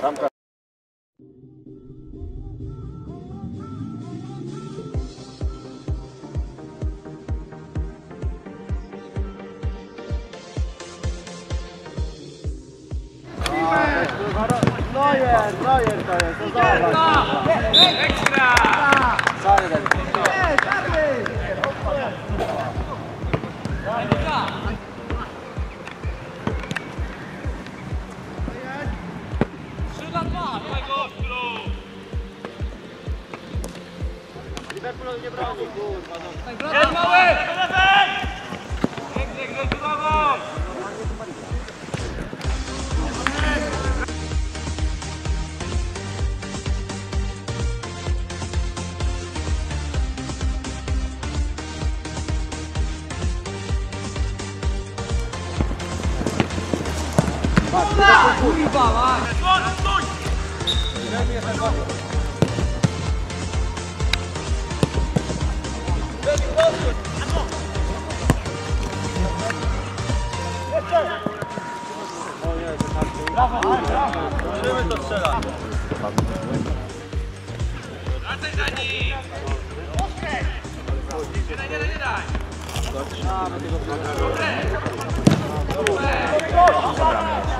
Bramka. Nojer, Nojer to jest, to zobacz. Ekstra! Ekstra! Kurwa, mać! Wracaj za nim! Nie daj, nie daj, nie daj! Niech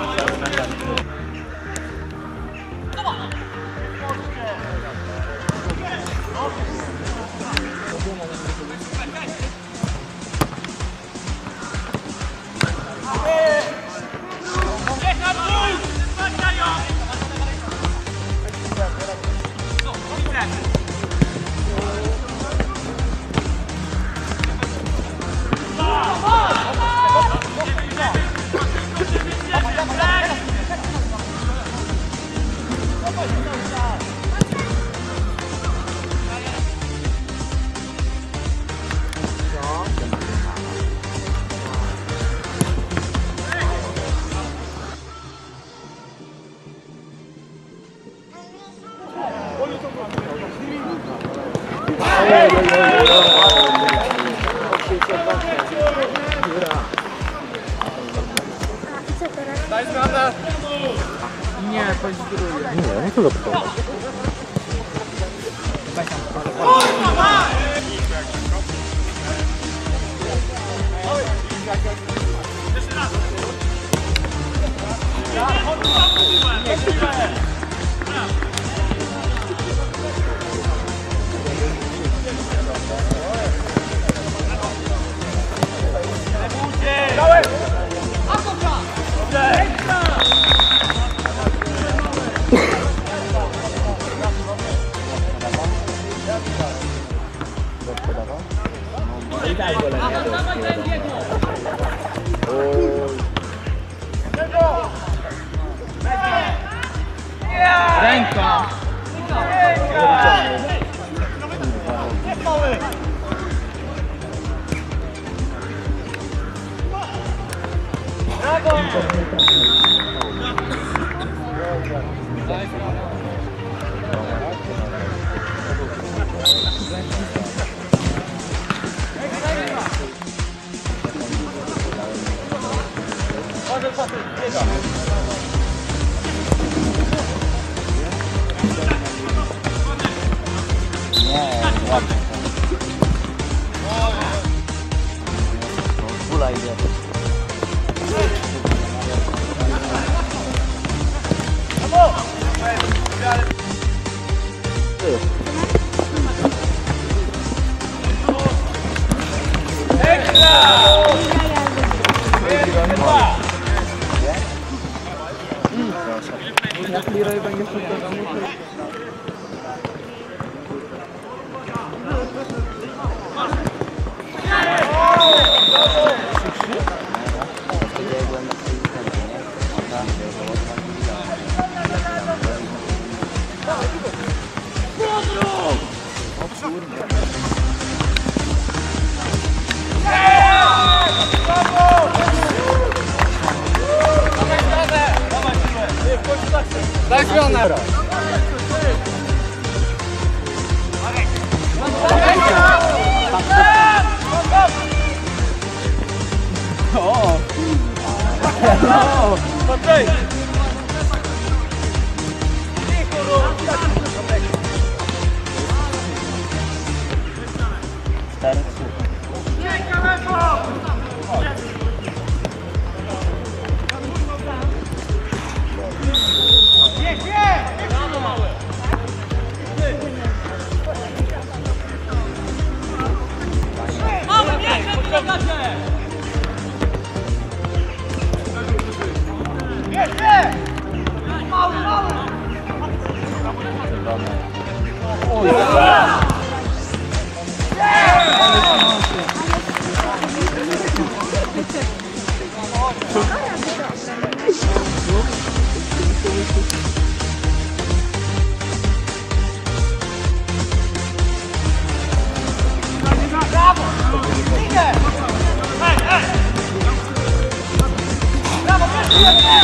Hey, hey, hey. Daj Ý tay vừa là nghe được. Ôi. Renko. Renko. Mulai dia. Nak lirai bang yung zmianę! Cztery, trzy. Yeah.